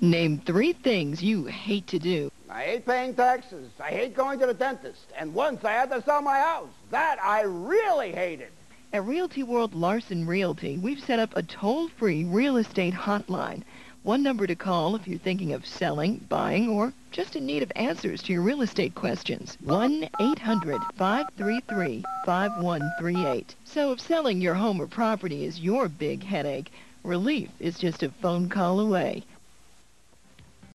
Name three things you hate to do. I hate paying taxes. I hate going to the dentist. And once I had to sell my house. That I really hated. At Realty World Larson Realty, we've set up a toll-free real estate hotline. One number to call if you're thinking of selling, buying, or just in need of answers to your real estate questions. 1-800-533-5138. So if selling your home or property is your big headache, relief is just a phone call away.